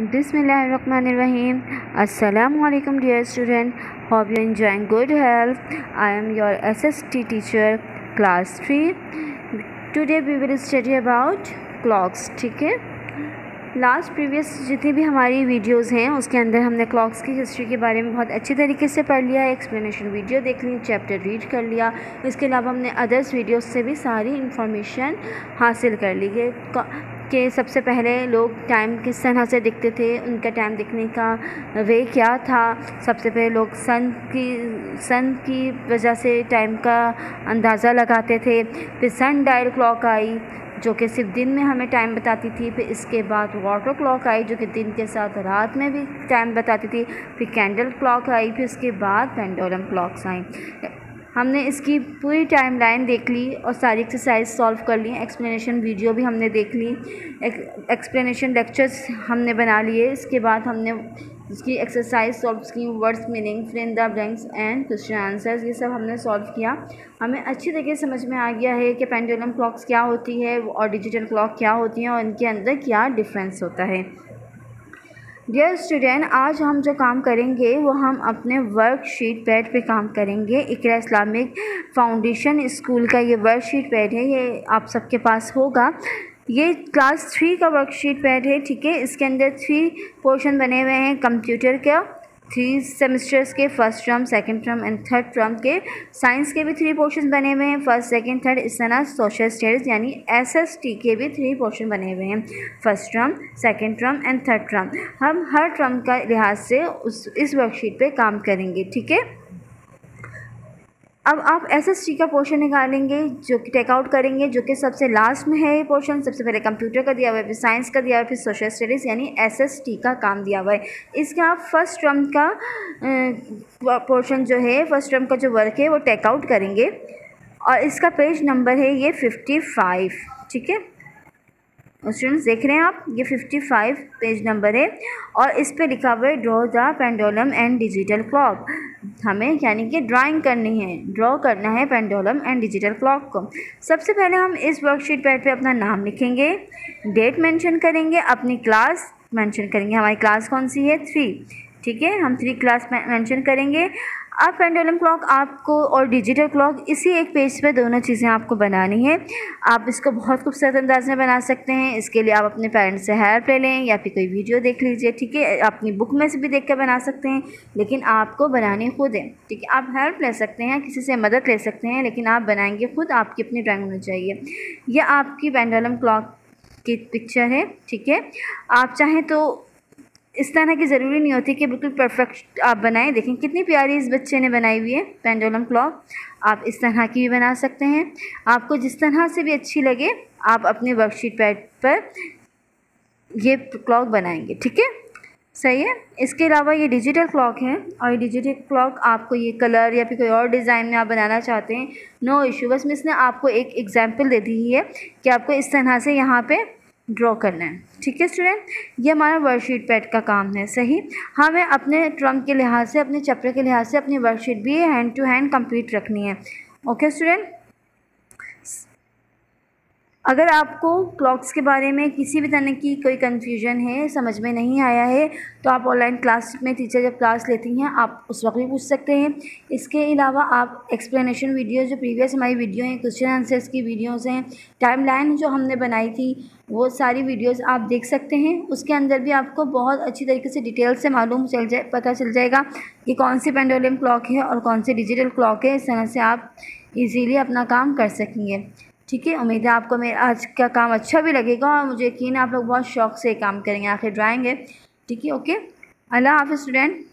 बिसमीम् Allam dear student hope you enjoying good health I am your S S T teacher class three today we will study about clocks ठीक है? Last previous जितनी भी हमारी videos हैं, उसके अंदर हमने क्लॉक्स की हिस्ट्री के बारे में बहुत अच्छे तरीके से पढ़ लिया एक्सप्लेनेशन वीडियो देख ली चैप्टर रीड कर लिया। इसके अलावा हमने अदर्स वीडियोस से भी सारी इंफॉर्मेशन हासिल कर ली है। कि सबसे पहले लोग टाइम किस तरह से दिखते थे, उनका टाइम दिखने का वे क्या था? सबसे पहले लोग सन की सन की वजह से टाइम का अंदाज़ा लगाते थे। फिर सन डायल क्लॉक आई, जो कि सिर्फ़ दिन में हमें टाइम बताती थी। फिर इसके बाद वाटर क्लॉक आई, जो कि दिन के साथ रात में भी टाइम बताती थी। फिर कैंडल क्लॉक आई, फिर उसके बाद पेंडोलम क्लॉक्स आई। हमने इसकी पूरी टाइम लाइन देख ली और सारी एक्सरसाइज सॉल्व कर ली एक्सप्लेनेशन वीडियो भी हमने देख ली एक्सप्लेनेशन लेक्चर्स हमने बना लिए, इसके बाद हमने इसकी एक्सरसाइज सॉल्व की words meaning fill the blanks and question answers ये सब हमने सॉल्व किया। हमें अच्छी तरीके से समझ में आ गया है कि पेंडुलम क्लॉक्स क्या होती है और डिजिटल क्लॉक क्या होती हैं और इनके अंदर क्या डिफरेंस होता है। डियर स्टूडेंट आज हम जो काम करेंगे, वो हम अपने वर्कशीट पैड पे काम करेंगे। इकरा इस्लामिक फाउंडेशन स्कूल का ये वर्कशीट पैड है, ये आप सबके पास होगा। ये क्लास थ्री का वर्कशीट पैड है, ठीक है? इसके अंदर थ्री पोर्शन बने हुए हैं कंप्यूटर का। थ्री सेमेस्टर्स के, first term, second term and third term के साइंस के भी थ्री पोर्शन बने हुए हैं। फ़र्स्ट सेकंड थर्ड इस तरह सोशल स्टडीज़ यानी एसएसटी के भी थ्री पोर्शन बने हुए हैं। First term second term and third term. हम हर टर्म का लिहाज से उस, इस वर्कशीट पे काम करेंगे, ठीक है? अब आप एस एस टी का पोर्शन निकालेंगे, जो कि टेकआउट करेंगे, जो कि सबसे लास्ट में है ये पोर्शन सबसे पहले कंप्यूटर का दिया हुआ है, फिर साइंस का दिया हुआ है, फिर सोशल स्टडीज़ यानी एस एस टी का काम दिया हुआ है। इसका आप फ़र्स्ट टर्म का पोर्शन जो है फ़र्स्ट टर्म का जो वर्क है, वो टेकआउट करेंगे। और इसका पेज नंबर है ये फिफ्टी फाइव ठीक है? स्टूडेंट्स देख रहे हैं आप, ये फिफ्टी फाइव पेज नंबर है। और इस पे लिखा हुआ है draw the pendulum and digital clock हमें, यानी कि ड्राइंग करनी है ड्रॉ करना है पेंडोलम एंड डिजिटल क्लॉक को। सबसे पहले हम इस वर्कशीट पैड पे अपना नाम लिखेंगे डेट मेंशन करेंगे, अपनी क्लास मेंशन करेंगे। हमारी क्लास कौन सी है? थ्री ठीक है? हम थ्री क्लास मेंशन करेंगे। अब पेंडुलम क्लॉक आपको और डिजिटल क्लॉक इसी एक पेज पे दोनों चीज़ें आपको बनानी है। आप इसको बहुत खूबसूरत अंदाज में बना सकते हैं। इसके लिए आप अपने पेरेंट्स से हेल्प ले लें या फिर कोई वीडियो देख लीजिए, ठीक है? अपनी बुक में से भी देख कर बना सकते हैं, लेकिन आपको बनाने खुद है, ठीक है? आप हेल्प ले सकते हैं, किसी से मदद ले सकते हैं, लेकिन आप बनाएँगे खुद, आपकी अपनी ड्राइंग होनी चाहिए। यह आपकी पेंडुलम क्लॉक की पिक्चर है, ठीक है? आप चाहें तो इस तरह की ज़रूरी नहीं होती कि बिल्कुल परफेक्ट आप बनाएँ। देखें, कितनी प्यारी इस बच्चे ने बनाई हुई है पेंडोलम क्लॉक आप इस तरह की भी बना सकते हैं। आपको जिस तरह से भी अच्छी लगे, आप अपने वर्कशीट पैड पर ये क्लॉक बनाएँगे, ठीक है? सही है? इसके अलावा ये डिजिटल क्लॉक है और ये डिजिटल क्लॉक आपको ये कलर या फिर कोई और डिज़ाइन में आप बनाना चाहते हैं नो इशू बस मैं इसने आपको एक एग्जांपल दे दी है कि आपको इस तरह से यहाँ पे ड्रॉ करना है। ठीक है स्टूडेंट ये हमारा वर्कशीट पैड का काम है, सही? हमें अपने ट्रंक के लिहाज से, अपने चैप्टर के लिहाज से अपनी वर्कशीट भी हैंड टू हैंड कंप्लीट रखनी है। ओके स्टूडेंट अगर आपको क्लॉक्स के बारे में किसी भी तरह की कोई कन्फ्यूज़न है, समझ में नहीं आया है तो आप ऑनलाइन क्लास में टीचर जब क्लास लेती हैं, आप उस वक्त भी पूछ सकते हैं। इसके अलावा आप एक्सप्लेनेशन वीडियो जो प्रीवियस हमारी वीडियो हैं क्वेश्चन आंसर्स की वीडियोस हैं टाइम लाइन जो हमने बनाई थी, वो सारी वीडियोस आप देख सकते हैं। उसके अंदर भी आपको बहुत अच्छी तरीके से डिटेल से मालूम चल जाए, पता चल जाएगा कि कौन सी पेंडोलियम क्लॉक है और कौन सी डिजिटल क्लॉक है, इस तरह से आप इजीली अपना काम कर सकेंगे। ठीक है? उम्मीद है आपको मेरा आज का काम अच्छा भी लगेगा और मुझे यकीन है आप लोग बहुत शौक से काम करेंगे, आखिर ड्राइंग है। ठीक है ओके अल्लाह हाफ़ स्टूडेंट